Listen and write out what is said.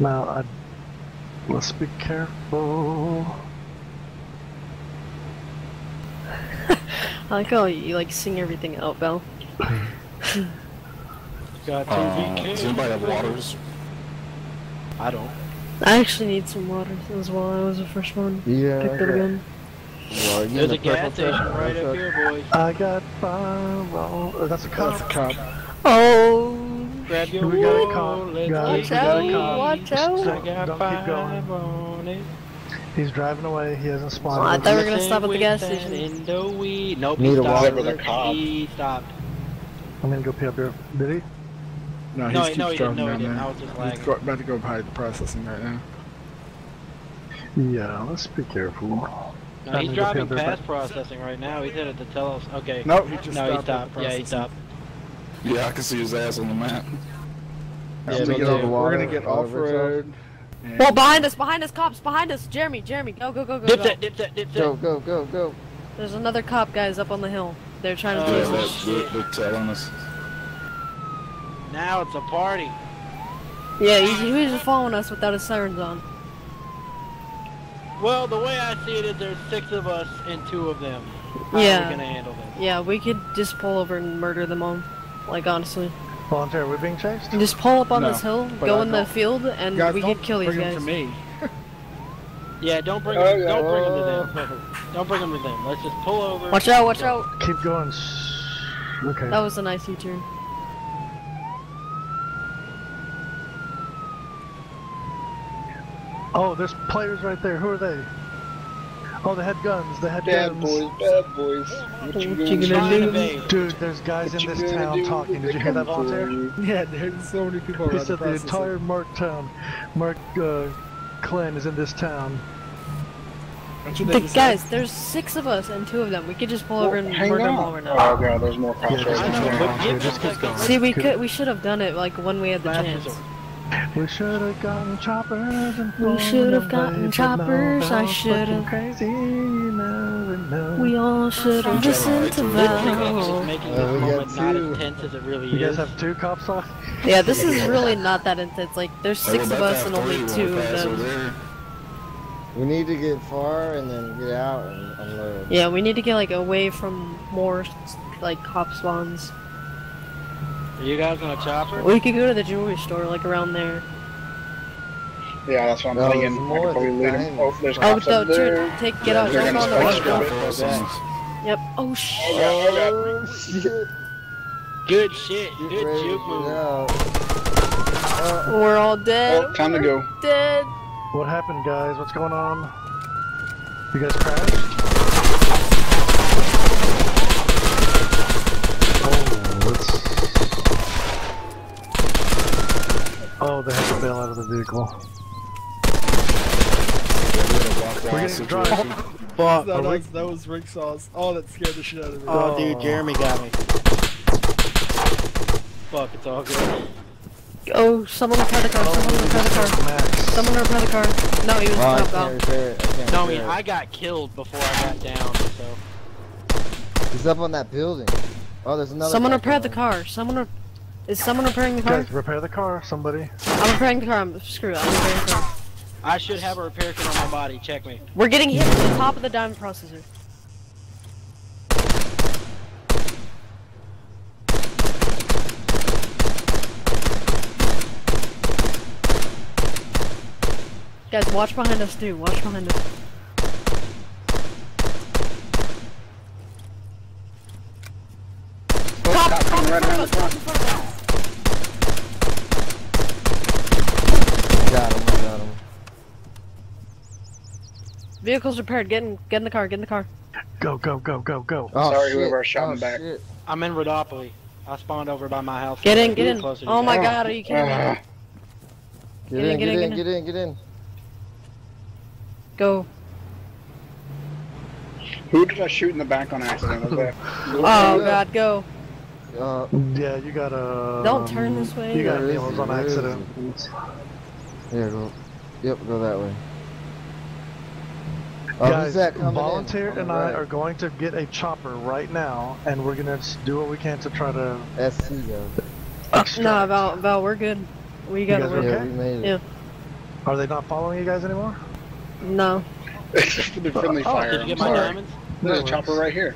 Now, I, let's be careful. I like how you like sing everything out, Val. Got to Uh, be does anybody have waters? I don't. I actually need some water as well. I was the first one. Yeah. Picked it again. Well, There's in a gas station right up here, boys. I got fire. Oh, that's a cop. That's a cop. Oh, Grab your We got a cop. let's Guys, get watch we got a out! cop. Watch out! I Don't- got don't keep going. on it. He's driving away. He hasn't Oh, I thought we were gonna stop at the gas station. In the weed. Nope, Need he a stopped. water. With a cop. He stopped. I'm gonna go pee up here. Did he? No, he's No, keeps no, he didn't. driving No, down didn't. there. I was just He's lagging. go, about to go behind the processing right now. Yeah, let's be careful. No, he's driving pee up there, past processing right now. He's headed to tell us. Okay. No, he just no, he stopped. at stopped. Yeah, he stopped. Yeah, I can see his ass on the map. Yeah, So me we too. get- we're gonna get off road. Well, behind us, behind us, cops, behind us. Jeremy, Jeremy, go, go, go, go, Dip go. that, dip that, dip Go, that. go, go, go. There's another cop, guys, up on the hill. They're trying to Oh, do Yeah, some that, they're, they're telling us. Now it's a party. Yeah, he's, he was just following us without his sirens on. Well, the way I see it is there's six of us and two of them. How are Yeah. we gonna handle this? Yeah, we could just pull over and murder them all. Like, honestly. Volunteer, we're being chased? Just pull up on No, this hill, go I in the don't- field, and Guys, we don't could kill these bring guys. him to me. Yeah, don't bring Oh, them. yeah. Don't bring them to them. Don't bring them to them. Let's just pull over. Watch out, watch out! Keep going. Okay. That was a nice U-turn. Oh, there's players right there. Who are they? Oh, they had guns. They had Bad guns. boys, bad boys. What you What gonna you gonna Trying do? Dude, there's guys What in this town do talking. Did you hear that, come for volunteer? you? Yeah, there's so many people He said the entire Mark town, Mark uh, clan is in this town. Don't you think The, this is- guys, there's six of us and two of them. We could just pull over and murder them on. all right now. Oh god, there's more Yeah, cops just I keep going, but Just them keep that going. See, we could, we should have done it like when we had the Last chance. Resort. We should have gotten choppers and We should have gotten choppers, I should have. Crazy, you never know. We all should have listened to This pickup is Val. making Uh, this moment not two. as tense as it really You guys have two cops off? Yeah, this is really not that intense. Like, there's six of us and only two of them. We need to get far and then get out and unload. Yeah, we need to get like away from more like cop spawns. Are you guys gonna chopper? We could go to the jewelry store like around there. Yeah, that's what I'm No, thinking. there's I more could probably than loot 'em. diamonds. Oh, there's Oh, cops no, up there. turn, take, get out, They're jump on the spike right strap truck. it. Crossings. Yep. Oh shit. Oh, shit. Good shit. Get Good juke move. Uh, We're all dead. Oh, time to go. Dead. What happened, guys? What's going on? You guys crashed? Oh, let's... Oh, they had to bail out of the vehicle. We're getting drive. Fuck. That, was, that was Rick Sauce. Oh, that scared the shit out of me. Oh, dude, Jeremy got me. Fuck, it's all good. Oh, someone repair the car. Someone repair the car. Oh, Max. Someone repair the car. No, he was oh, I not out. repair it. I can't No, I mean. I got killed before I got down, so. He's up on that building. Oh, there's another. Someone guy repair the car. Someone. Re is someone repairing the car? Guys, repair the car, somebody. I'm repairing the car. I'm screw it. I'm repairing the car. I should have a repair kit on my body. Check me. We're getting hit from the top of the diamond processor. Guys, watch behind us dude. Watch behind us. Top, top, coming in right around the us, top in front. Got him. I got him. Vehicles repaired. Get in, get in the car. Get in the car. Go, go, go, go, go. Oh, Sorry, shit. whoever shot oh, me back. Shit. I'm in Rodopoli. I spawned over by my house. Get in, get in. Oh you my god, are you kidding me? Ah, Get, Get in, in, get get, in, in, get get in, get in. Go. who did I shoot in the back on accident? Was that? Oh god, go. Uh, Yeah, you gotta... Don't turn this way. You got Where is nails on Where is accident. here, go. Yep, go that way. Oh, Guys, who's that coming in? Volunteer On the and I are going to get a chopper right now, and we're gonna do what we can to try to SC though. Nah, Val, Val, we're good. We got guys it. are We're Yeah, we made it. Yeah. Are they not following you guys anymore? No. It's the friendly Oh, fire. Did you get my diamonds? There's a No chopper right here.